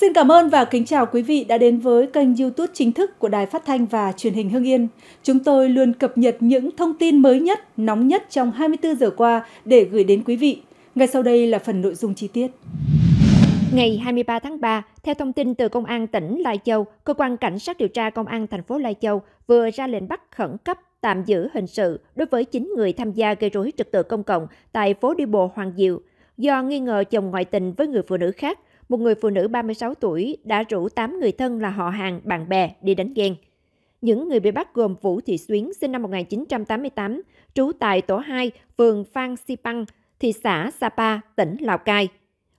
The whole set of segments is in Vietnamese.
Xin cảm ơn và kính chào quý vị đã đến với kênh YouTube chính thức của Đài Phát thanh và Truyền hình Hưng Yên. Chúng tôi luôn cập nhật những thông tin mới nhất, nóng nhất trong 24 giờ qua để gửi đến quý vị. Ngay sau đây là phần nội dung chi tiết. Ngày 23 tháng 3, theo thông tin từ Công an tỉnh Lai Châu, Cơ quan Cảnh sát điều tra Công an thành phố Lai Châu vừa ra lệnh bắt khẩn cấp tạm giữ hình sự đối với 9 người tham gia gây rối trật tự công cộng tại phố đi bộ Hoàng Diệu do nghi ngờ chồng ngoại tình với người phụ nữ khác một người phụ nữ 36 tuổi đã rủ 8 người thân là họ hàng, bạn bè đi đánh ghen. Những người bị bắt gồm Vũ Thị Xuyến, sinh năm 1988, trú tại tổ 2, phường Phan Xipang, thị xã Sapa, tỉnh Lào Cai.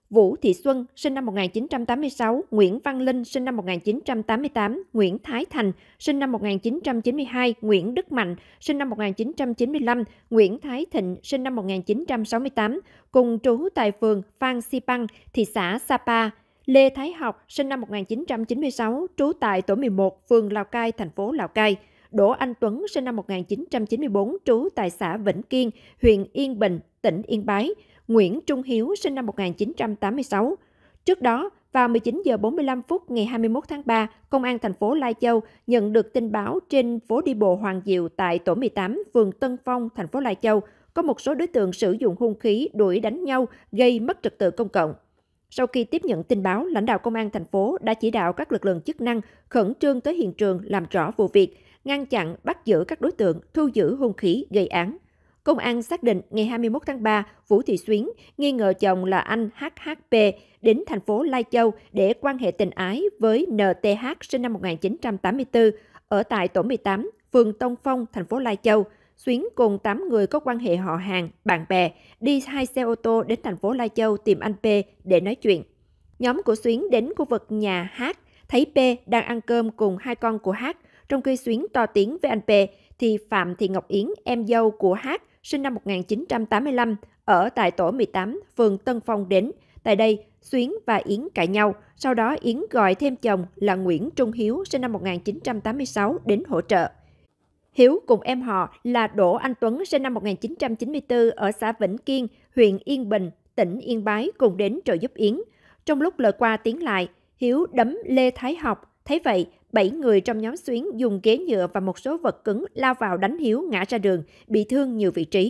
Vũ Thị Xuân, sinh năm 1986, Nguyễn Văn Linh, sinh năm 1988, Nguyễn Thái Thành, sinh năm 1992, Nguyễn Đức Mạnh, sinh năm 1995, Nguyễn Thái Thịnh, sinh năm 1968, cùng trú tại phường Phan Xipang, thị xã Sapa, Lê Thái Học, sinh năm 1996, trú tại tổ 11, phường Lào Cai, thành phố Lào Cai, Đỗ Anh Tuấn, sinh năm 1994, trú tại xã Vĩnh Kiên, huyện Yên Bình, tỉnh Yên Bái, Nguyễn Trung Hiếu, sinh năm 1986. Trước đó, vào 19 giờ 45 phút ngày 21 tháng 3, Công an thành phố Lai Châu nhận được tin báo trên phố đi bộ Hoàng Diệu tại tổ 18, phường Tân Phong, thành phố Lai Châu, có một số đối tượng sử dụng hung khí đuổi đánh nhau gây mất trật tự công cộng. Sau khi tiếp nhận tin báo, lãnh đạo công an thành phố đã chỉ đạo các lực lượng chức năng khẩn trương tới hiện trường làm rõ vụ việc, ngăn chặn, bắt giữ các đối tượng, thu giữ hung khí gây án. Công an xác định ngày 21 tháng 3, Vũ Thị Xuyến nghi ngờ chồng là anh HHP đến thành phố Lai Châu để quan hệ tình ái với NTH sinh năm 1984 ở tại tổ 18, phường Tông Phong, thành phố Lai Châu. Xuyến cùng 8 người có quan hệ họ hàng, bạn bè, đi hai xe ô tô đến thành phố Lai Châu tìm anh P để nói chuyện. Nhóm của Xuyến đến khu vực nhà H thấy P đang ăn cơm cùng hai con của H, Trong khi Xuyến to tiếng với anh P, thì Phạm Thị Ngọc Yến, em dâu của Hát, sinh năm 1985, ở tại tổ 18, phường Tân Phong đến. Tại đây, Xuyến và Yến cãi nhau, sau đó Yến gọi thêm chồng là Nguyễn Trung Hiếu, sinh năm 1986, đến hỗ trợ. Hiếu cùng em họ là Đỗ Anh Tuấn, sinh năm 1994, ở xã Vĩnh Kiên, huyện Yên Bình, tỉnh Yên Bái cùng đến trợ giúp Yến. Trong lúc lời qua tiếng lại, Hiếu đấm Lê Thái Học. Thấy vậy, bảy người trong nhóm xuyến dùng ghế nhựa và một số vật cứng lao vào đánh Hiếu ngã ra đường, bị thương nhiều vị trí.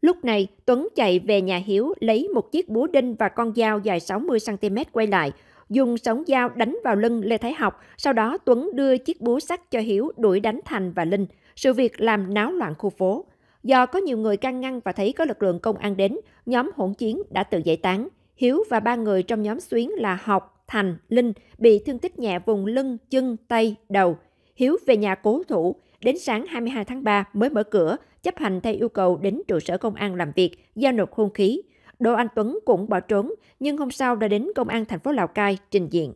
Lúc này, Tuấn chạy về nhà Hiếu lấy một chiếc búa đinh và con dao dài 60cm quay lại, dùng sống dao đánh vào lưng Lê Thái Học, sau đó Tuấn đưa chiếc búa sắt cho Hiếu đuổi đánh Thành và Linh. Sự việc làm náo loạn khu phố. Do có nhiều người can ngăn và thấy có lực lượng công an đến, nhóm hỗn chiến đã tự giải tán. Hiếu và ba người trong nhóm xuyến là Học, Thành, Linh bị thương tích nhẹ vùng lưng, chân, tay, đầu. Hiếu về nhà cố thủ, đến sáng 22 tháng 3 mới mở cửa, chấp hành theo yêu cầu đến trụ sở công an làm việc, giao nộp hung khí. Đỗ Anh Tuấn cũng bỏ trốn, nhưng hôm sau đã đến công an thành phố Lào Cai trình diện.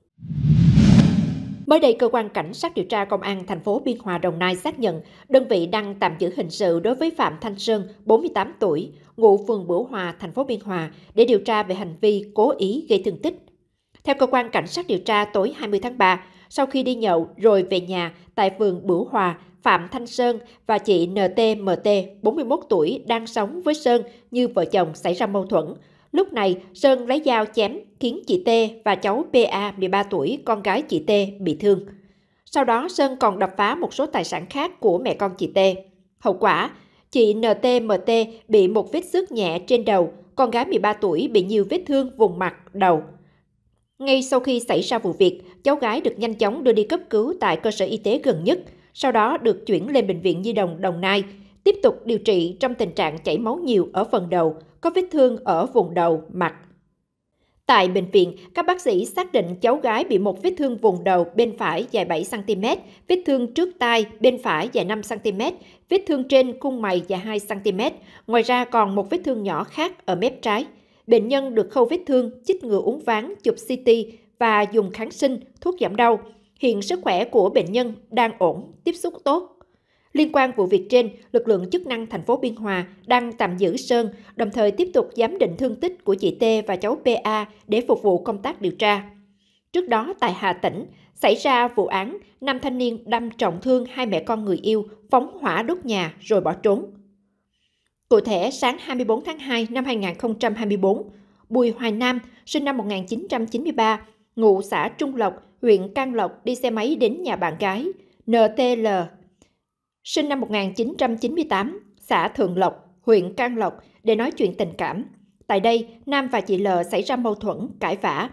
Mới đây, cơ quan cảnh sát điều tra công an thành phố Biên Hòa Đồng Nai xác nhận đơn vị đang tạm giữ hình sự đối với Phạm Thanh Sơn, 48 tuổi, ngụ phường Bửu Hòa, thành phố Biên Hòa để điều tra về hành vi cố ý gây thương tích. Theo cơ quan cảnh sát điều tra tối 20 tháng 3, sau khi đi nhậu rồi về nhà tại phường Bửu Hòa, Phạm Thanh Sơn và chị NTMT, 41 tuổi, đang sống với Sơn như vợ chồng xảy ra mâu thuẫn. Lúc này, Sơn lấy dao chém khiến chị T và cháu PA 13 tuổi, con gái chị T, bị thương. Sau đó, Sơn còn đập phá một số tài sản khác của mẹ con chị T. Hậu quả, chị NTMT bị một vết xước nhẹ trên đầu, con gái 13 tuổi bị nhiều vết thương vùng mặt, đầu. Ngay sau khi xảy ra vụ việc, cháu gái được nhanh chóng đưa đi cấp cứu tại cơ sở y tế gần nhất, sau đó được chuyển lên Bệnh viện Di đồng Đồng Nai, tiếp tục điều trị trong tình trạng chảy máu nhiều ở phần đầu, có vết thương ở vùng đầu, mặt. Tại bệnh viện, các bác sĩ xác định cháu gái bị một vết thương vùng đầu bên phải dài 7cm, vết thương trước tai bên phải dài 5cm, vết thương trên cung mày dài 2cm, ngoài ra còn một vết thương nhỏ khác ở mép trái. Bệnh nhân được khâu vết thương, chích ngừa uống ván, chụp CT và dùng kháng sinh, thuốc giảm đau. Hiện sức khỏe của bệnh nhân đang ổn, tiếp xúc tốt. Liên quan vụ việc trên, lực lượng chức năng thành phố Biên Hòa đang tạm giữ Sơn, đồng thời tiếp tục giám định thương tích của chị T và cháu PA để phục vụ công tác điều tra. Trước đó tại Hà Tĩnh, xảy ra vụ án nam thanh niên đâm trọng thương hai mẹ con người yêu, phóng hỏa đốt nhà rồi bỏ trốn. Cụ thể, sáng 24 tháng 2 năm 2024, Bùi Hoài Nam, sinh năm 1993, ngụ xã Trung Lộc, huyện Can Lộc đi xe máy đến nhà bạn gái NTL, sinh năm 1998, xã Thượng Lộc, huyện Can Lộc để nói chuyện tình cảm. Tại đây, Nam và chị L xảy ra mâu thuẫn, cãi vã.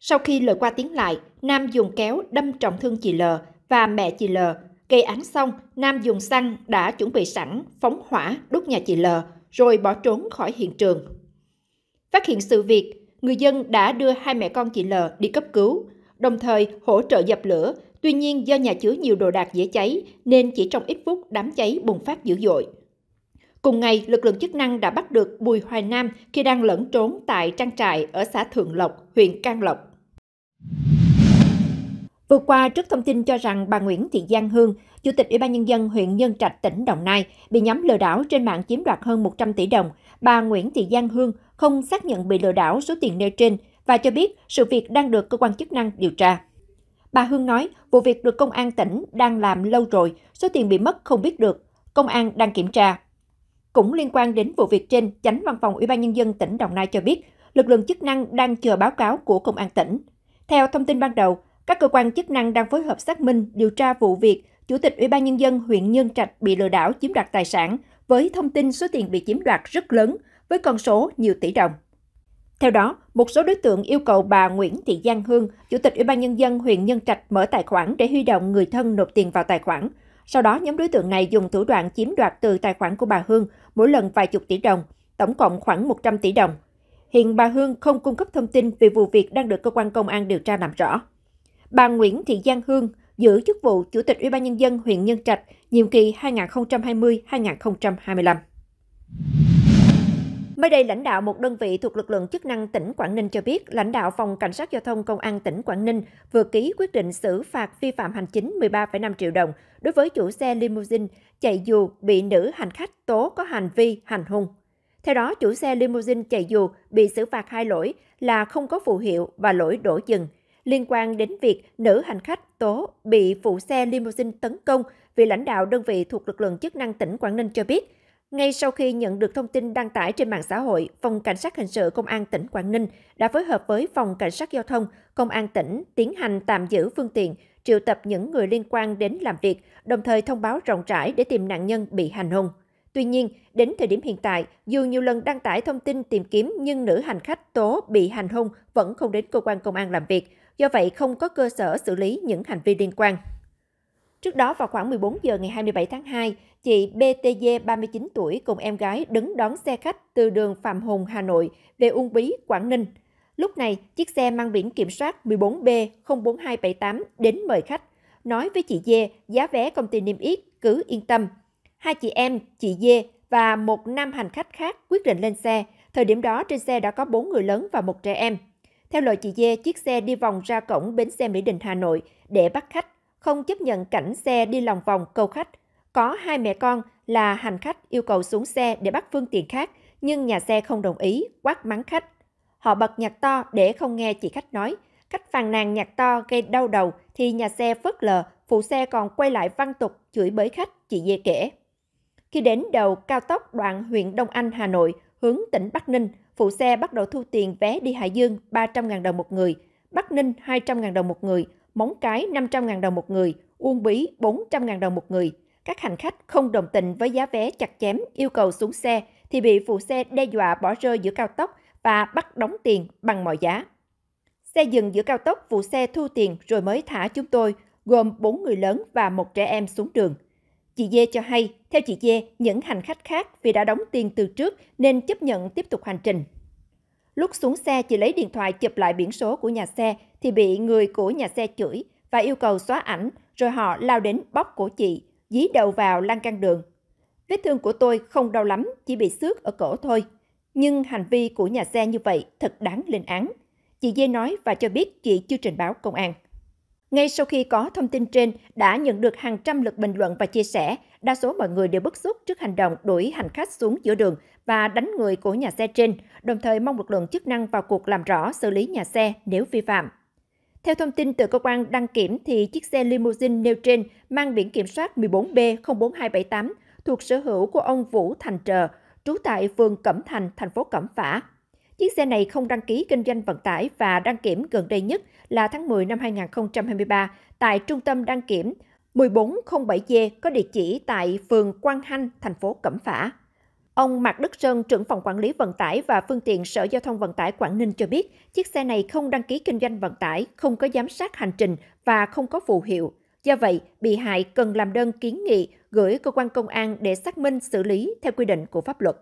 Sau khi lời qua tiếng lại, Nam dùng kéo đâm trọng thương chị L và mẹ chị L. Gây án xong, Nam dùng xăng đã chuẩn bị sẵn, phóng hỏa, đốt nhà chị L, rồi bỏ trốn khỏi hiện trường. Phát hiện sự việc, người dân đã đưa hai mẹ con chị L đi cấp cứu, đồng thời hỗ trợ dập lửa. Tuy nhiên do nhà chứa nhiều đồ đạc dễ cháy nên chỉ trong ít phút đám cháy bùng phát dữ dội. Cùng ngày, lực lượng chức năng đã bắt được Bùi Hoài Nam khi đang lẫn trốn tại trang trại ở xã Thượng Lộc, huyện Can Lộc. Vừa qua, trước thông tin cho rằng bà Nguyễn Thị Giang Hương, Chủ tịch Ủy ban Nhân dân huyện Nhân Trạch, tỉnh Đồng Nai, bị nhóm lừa đảo trên mạng chiếm đoạt hơn 100 tỷ đồng, bà Nguyễn Thị Giang Hương không xác nhận bị lừa đảo số tiền nêu trên và cho biết sự việc đang được cơ quan chức năng điều tra. Bà Hương nói, vụ việc được công an tỉnh đang làm lâu rồi, số tiền bị mất không biết được, công an đang kiểm tra. Cũng liên quan đến vụ việc trên, chánh văn phòng Ủy ban Nhân dân tỉnh Đồng Nai cho biết, lực lượng chức năng đang chờ báo cáo của công an tỉnh. Theo thông tin ban đầu, các cơ quan chức năng đang phối hợp xác minh, điều tra vụ việc Chủ tịch Ủy ban Nhân dân huyện Nhân Trạch bị lừa đảo chiếm đoạt tài sản với thông tin số tiền bị chiếm đoạt rất lớn với con số nhiều tỷ đồng. Theo đó, một số đối tượng yêu cầu bà Nguyễn Thị Giang Hương, Chủ tịch Ủy ban Nhân dân huyện Nhân Trạch mở tài khoản để huy động người thân nộp tiền vào tài khoản. Sau đó, nhóm đối tượng này dùng thủ đoạn chiếm đoạt từ tài khoản của bà Hương mỗi lần vài chục tỷ đồng, tổng cộng khoảng 100 tỷ đồng. Hiện bà Hương không cung cấp thông tin về vụ việc đang được cơ quan công an điều tra làm rõ. Bà Nguyễn Thị Giang Hương giữ chức vụ Chủ tịch Ủy ban Nhân dân huyện Nhân Trạch, nhiệm kỳ 2020-2025. Mới đây, lãnh đạo một đơn vị thuộc lực lượng chức năng tỉnh Quảng Ninh cho biết, lãnh đạo Phòng Cảnh sát Giao thông Công an tỉnh Quảng Ninh vừa ký quyết định xử phạt vi phạm hành chính 13,5 triệu đồng đối với chủ xe limousine chạy dù bị nữ hành khách tố có hành vi hành hung. Theo đó, chủ xe limousine chạy dù bị xử phạt hai lỗi là không có phù hiệu và lỗi đổ dừng – liên quan đến việc nữ hành khách tố bị phụ xe limousine tấn công vì lãnh đạo đơn vị thuộc lực lượng chức năng tỉnh Quảng Ninh cho biết, ngay sau khi nhận được thông tin đăng tải trên mạng xã hội, Phòng Cảnh sát Hình sự Công an tỉnh Quảng Ninh đã phối hợp với Phòng Cảnh sát Giao thông Công an tỉnh tiến hành tạm giữ phương tiện, triệu tập những người liên quan đến làm việc, đồng thời thông báo rộng rãi để tìm nạn nhân bị hành hung. Tuy nhiên, đến thời điểm hiện tại, dù nhiều lần đăng tải thông tin tìm kiếm nhưng nữ hành khách tố bị hành hung vẫn không đến cơ quan công an làm việc do vậy không có cơ sở xử lý những hành vi liên quan. Trước đó vào khoảng 14 giờ ngày 27 tháng 2, chị BTG 39 tuổi cùng em gái đứng đón xe khách từ đường Phạm Hùng, Hà Nội về Uông Bí, Quảng Ninh. Lúc này, chiếc xe mang biển kiểm soát 14B04278 đến mời khách, nói với chị Dê giá vé công ty niêm yết cứ yên tâm. Hai chị em, chị Dê và một nam hành khách khác quyết định lên xe. Thời điểm đó trên xe đã có bốn người lớn và một trẻ em. Theo lời chị Dê, chiếc xe đi vòng ra cổng bến xe Mỹ Đình Hà Nội để bắt khách, không chấp nhận cảnh xe đi lòng vòng câu khách. Có hai mẹ con là hành khách yêu cầu xuống xe để bắt phương tiện khác, nhưng nhà xe không đồng ý, quát mắng khách. Họ bật nhạc to để không nghe chị khách nói. Khách phàn nàn nhạc to gây đau đầu thì nhà xe phớt lờ, phụ xe còn quay lại văn tục chửi bới khách, chị Dê kể. Khi đến đầu cao tốc đoạn huyện Đông Anh, Hà Nội, hướng tỉnh Bắc Ninh, phụ xe bắt đầu thu tiền vé đi Hải Dương 300.000 đồng một người, Bắc Ninh 200.000 đồng một người, Móng Cái 500.000 đồng một người, Uông Bí 400.000 đồng một người. Các hành khách không đồng tình với giá vé chặt chém yêu cầu xuống xe thì bị phụ xe đe dọa bỏ rơi giữa cao tốc và bắt đóng tiền bằng mọi giá. Xe dừng giữa cao tốc, phụ xe thu tiền rồi mới thả chúng tôi, gồm 4 người lớn và một trẻ em xuống đường. Chị Dê cho hay, theo chị Dê, những hành khách khác vì đã đóng tiền từ trước nên chấp nhận tiếp tục hành trình. Lúc xuống xe, chị lấy điện thoại chụp lại biển số của nhà xe thì bị người của nhà xe chửi và yêu cầu xóa ảnh, rồi họ lao đến bóc cổ chị, dí đầu vào lan can đường. Vết thương của tôi không đau lắm, chỉ bị xước ở cổ thôi. Nhưng hành vi của nhà xe như vậy thật đáng lên án. Chị Dê nói và cho biết chị chưa trình báo công an. Ngay sau khi có thông tin trên, đã nhận được hàng trăm lượt bình luận và chia sẻ, đa số mọi người đều bức xúc trước hành động đuổi hành khách xuống giữa đường và đánh người của nhà xe trên, đồng thời mong lực lượng chức năng vào cuộc làm rõ xử lý nhà xe nếu vi phạm. Theo thông tin từ cơ quan đăng kiểm thì chiếc xe limousine nêu trên mang biển kiểm soát 14B04278 thuộc sở hữu của ông Vũ Thành Trờ, trú tại phường Cẩm Thành, thành phố Cẩm Phả. Chiếc xe này không đăng ký kinh doanh vận tải và đăng kiểm gần đây nhất là tháng 10 năm 2023 tại Trung tâm đăng kiểm 1407G có địa chỉ tại phường Quang Hanh, thành phố Cẩm Phả. Ông Mạc Đức Sơn, trưởng phòng quản lý vận tải và phương tiện Sở Giao thông Vận tải Quảng Ninh cho biết, chiếc xe này không đăng ký kinh doanh vận tải, không có giám sát hành trình và không có phù hiệu. Do vậy, bị hại cần làm đơn kiến nghị gửi cơ quan công an để xác minh xử lý theo quy định của pháp luật.